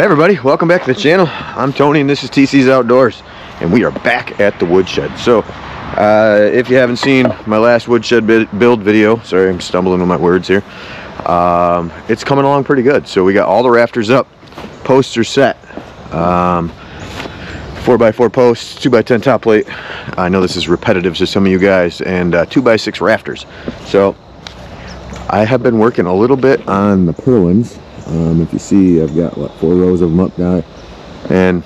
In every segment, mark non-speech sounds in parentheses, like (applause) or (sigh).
Hey everybody, welcome back to the channel. I'm Tony and this is TC's Outdoors and we are back at the woodshed. So uh, if you haven't seen my last woodshed build video, sorry I'm stumbling with my words here, um, it's coming along pretty good. So we got all the rafters up, posts are set, um, 4x4 posts, 2x10 top plate. I know this is repetitive to some of you guys and uh, 2x6 rafters. So I have been working a little bit on the purlins um, if you see, I've got what four rows of them up now, and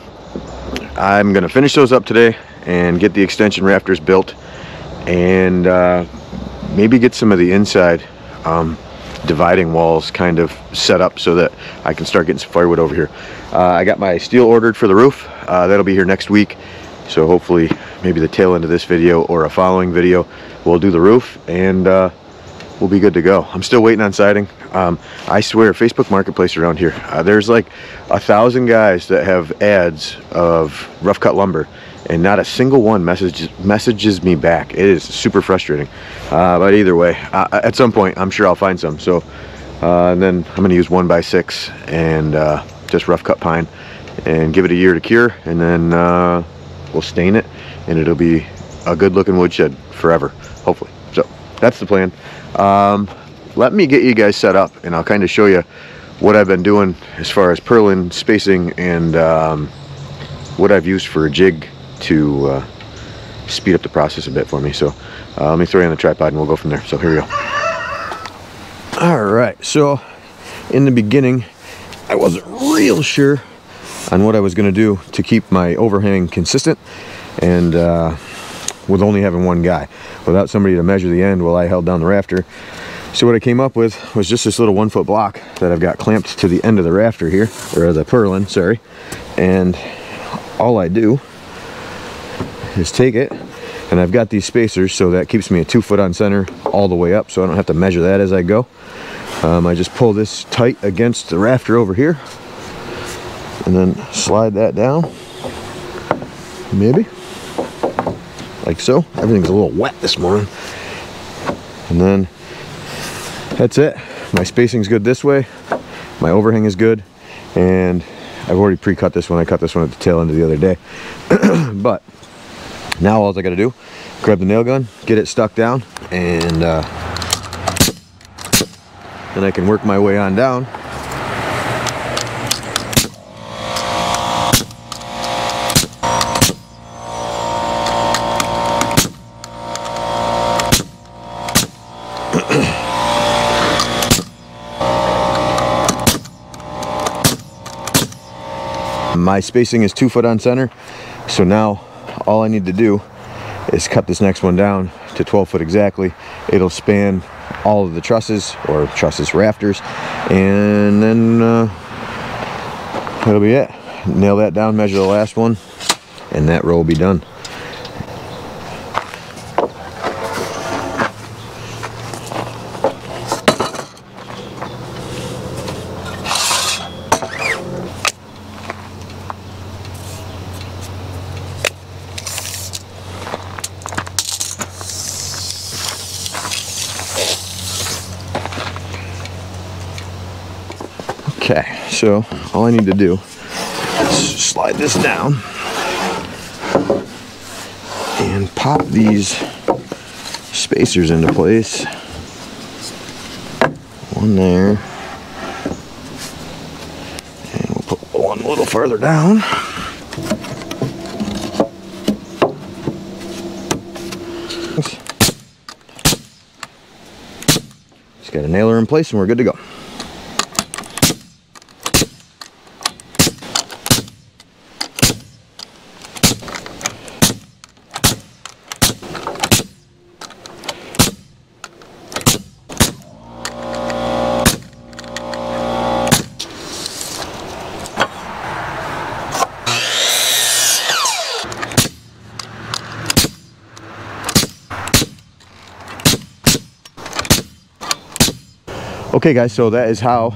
I'm gonna finish those up today and get the extension rafters built, and uh, maybe get some of the inside um, dividing walls kind of set up so that I can start getting some firewood over here. Uh, I got my steel ordered for the roof. Uh, that'll be here next week. So hopefully maybe the tail end of this video or a following video, we'll do the roof and uh, we'll be good to go. I'm still waiting on siding. Um, I swear, Facebook Marketplace around here, uh, there's like a thousand guys that have ads of rough cut lumber, and not a single one messages messages me back. It is super frustrating. Uh, but either way, uh, at some point, I'm sure I'll find some. So, uh, and then I'm gonna use one by six and uh, just rough cut pine, and give it a year to cure, and then uh, we'll stain it, and it'll be a good looking woodshed forever, hopefully. So that's the plan. Um, let me get you guys set up and I'll kind of show you what I've been doing as far as purlin spacing and um, what I've used for a jig to uh, speed up the process a bit for me. So uh, let me throw you on the tripod and we'll go from there. So here we go. All right, so in the beginning, I wasn't real sure on what I was gonna do to keep my overhang consistent and uh, with only having one guy without somebody to measure the end while I held down the rafter so what I came up with was just this little one foot block that I've got clamped to the end of the rafter here, or the purlin, sorry. And all I do is take it, and I've got these spacers, so that keeps me a two foot on center all the way up, so I don't have to measure that as I go. Um, I just pull this tight against the rafter over here, and then slide that down, maybe, like so. Everything's a little wet this morning. And then that's it. My spacing's good this way. My overhang is good. And I've already pre-cut this one. I cut this one at the tail end of the other day. (clears throat) But now all I gotta do grab the nail gun get it stuck down and uh, then I can work my way on down my spacing is two foot on center so now all I need to do is cut this next one down to 12 foot exactly. It'll span all of the trusses or trusses rafters and then uh, that'll be it. Nail that down measure the last one and that row will be done Okay, so all I need to do is slide this down and pop these spacers into place. One there. And we'll put one a little further down. Just got a nailer in place and we're good to go. Okay guys so that is how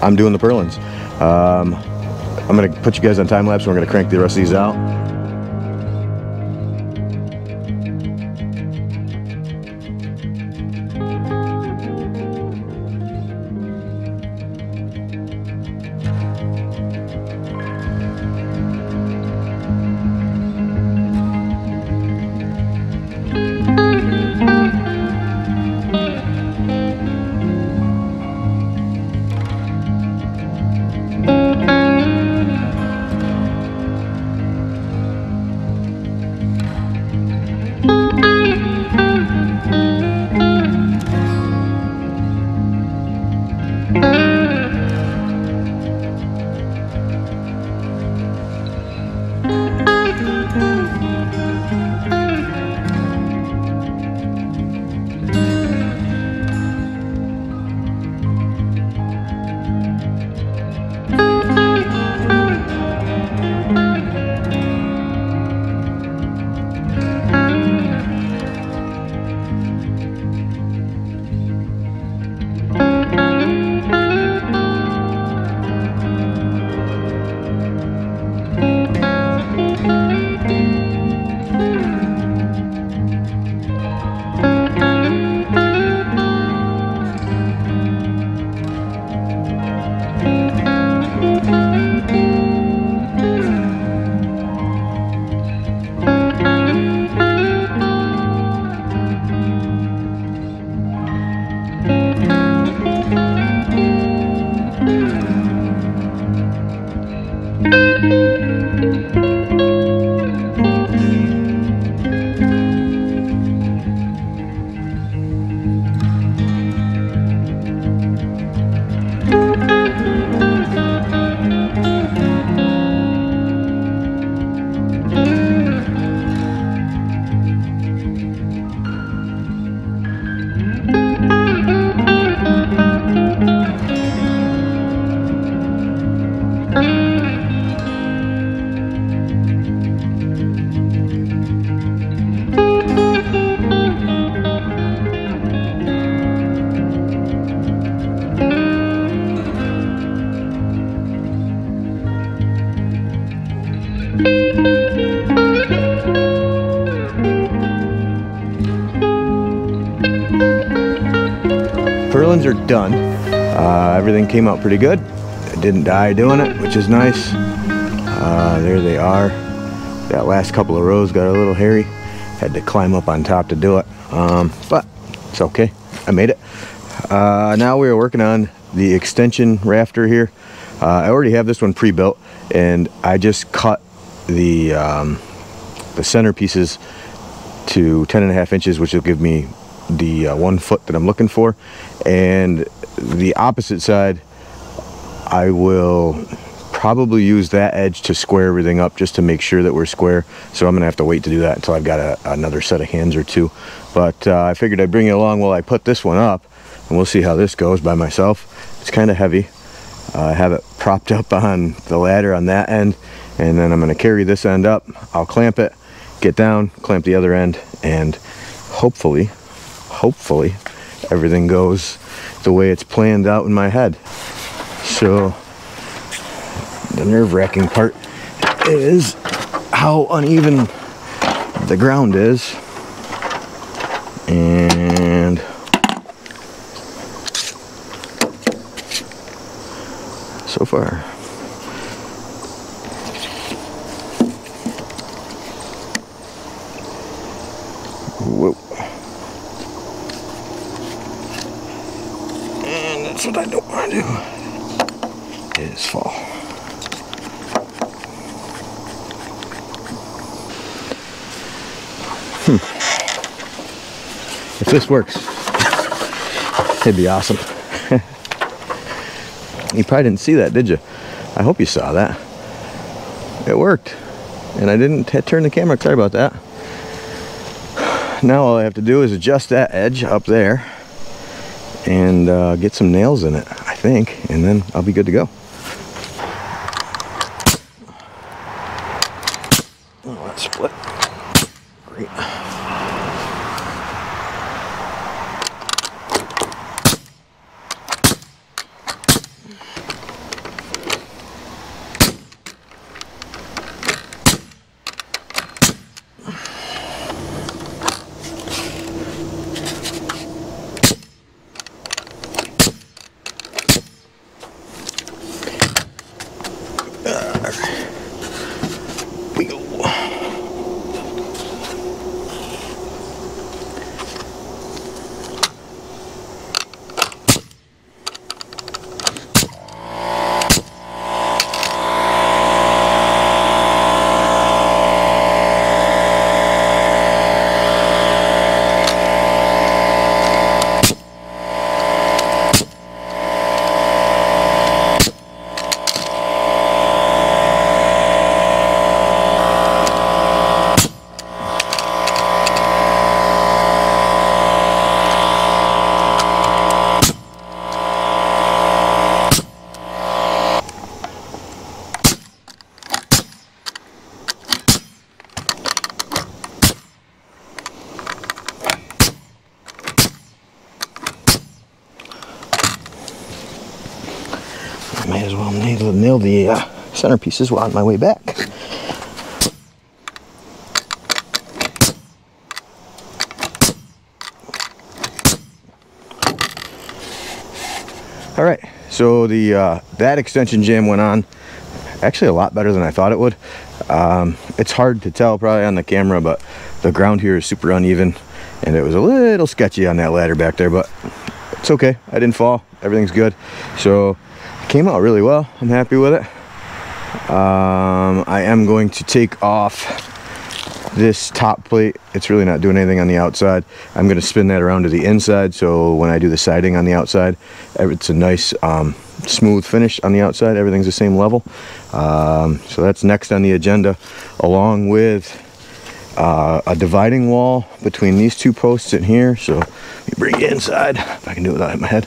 i'm doing the purlins. Um, i'm gonna put you guys on time lapse. We're gonna crank the rest of these out Música Purlins are done. Uh, everything came out pretty good. It didn't die doing it, which is nice. Uh, there they are. That last couple of rows got a little hairy. Had to climb up on top to do it. Um, but it's okay. I made it. Uh, now we are working on the extension rafter here. Uh, I already have this one pre-built and I just cut the um, the center pieces to 10 and a half inches which will give me the uh, one foot that I'm looking for. And the opposite side I will probably use that edge to square everything up just to make sure that we're square. So I'm gonna have to wait to do that until I've got a, another set of hands or two. But uh, I figured I'd bring it along while I put this one up and we'll see how this goes by myself. It's kind of heavy. Uh, I have it propped up on the ladder on that end and then I'm going to carry this end up. I'll clamp it get down clamp the other end and hopefully hopefully everything goes the way it's planned out in my head. So the nerve-wracking part is how uneven the ground is. And so far Whoa. And that's what I don't want to do is fall. Hmm. If this works, it'd be awesome. (laughs) you probably didn't see that, did you? I hope you saw that. It worked. And I didn't turn the camera. Sorry about that now all I have to do is adjust that edge up there and uh, get some nails in it, I think, and then I'll be good to go. Oh, that split. Great. As well nail, the uh, centerpieces while on my way back. All right, so the uh, that extension jam went on actually a lot better than I thought it would. Um, it's hard to tell probably on the camera, but the ground here is super uneven and it was a little sketchy on that ladder back there, but it's okay. I didn't fall. Everything's good. So came out really well. I'm happy with it. Um, I am going to take off this top plate. It's really not doing anything on the outside. I'm going to spin that around to the inside so when I do the siding on the outside, it's a nice um, smooth finish on the outside. Everything's the same level. Um, so that's next on the agenda along with uh, a dividing wall between these two posts in here. So let me bring it inside if I can do it without my head.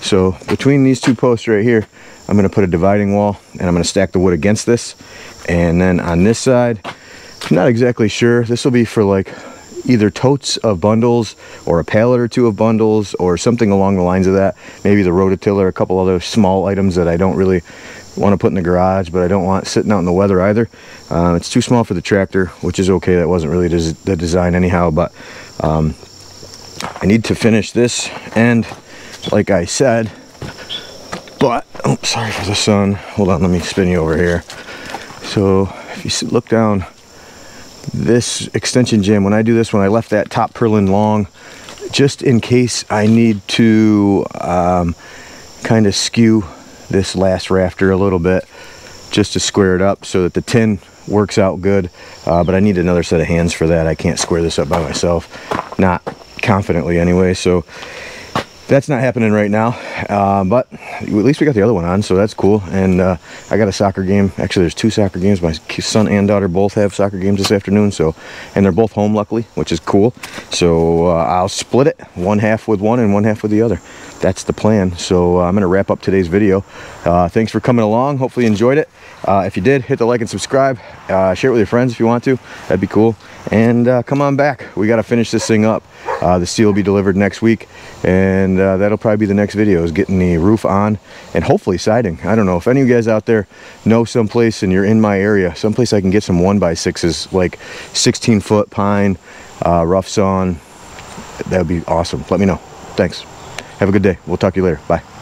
So between these two posts right here, I'm going to put a dividing wall and I'm going to stack the wood against this. And then on this side, I'm not exactly sure. This will be for like either totes of bundles or a pallet or two of bundles or something along the lines of that. Maybe the rototiller, a couple other small items that I don't really want to put in the garage, but I don't want sitting out in the weather either. Uh, it's too small for the tractor, which is okay. That wasn't really des the design anyhow, but um, I need to finish this and like I said, but, oh, sorry for the sun. Hold on, let me spin you over here. So if you look down, this extension jam, when I do this, when I left that top purlin long, just in case I need to um, kind of skew this last rafter a little bit, just to square it up so that the tin works out good. Uh, but I need another set of hands for that. I can't square this up by myself, not confidently anyway. So that's not happening right now uh, but at least we got the other one on so that's cool. And uh, I got a soccer game. Actually there's two soccer games. My son and daughter both have soccer games this afternoon so and they're both home luckily which is cool. So uh, I'll split it one half with one and one half with the other. That's the plan. So uh, I'm gonna wrap up today's video. Uh, thanks for coming along. Hopefully you enjoyed it. Uh, if you did hit the like and subscribe. Share it with your friends if you want to. That'd be cool and come on back we got to finish this thing up uh, the steel will be delivered next week and uh, that'll probably be the next video is getting the roof on and hopefully siding. I don't know if any of you guys out there know someplace and you're in my area, someplace I can get some one by sixes like 16 foot pine, uh, rough sawn. That would be awesome. Let me know. Thanks. Have a good day. We'll talk to you later. Bye.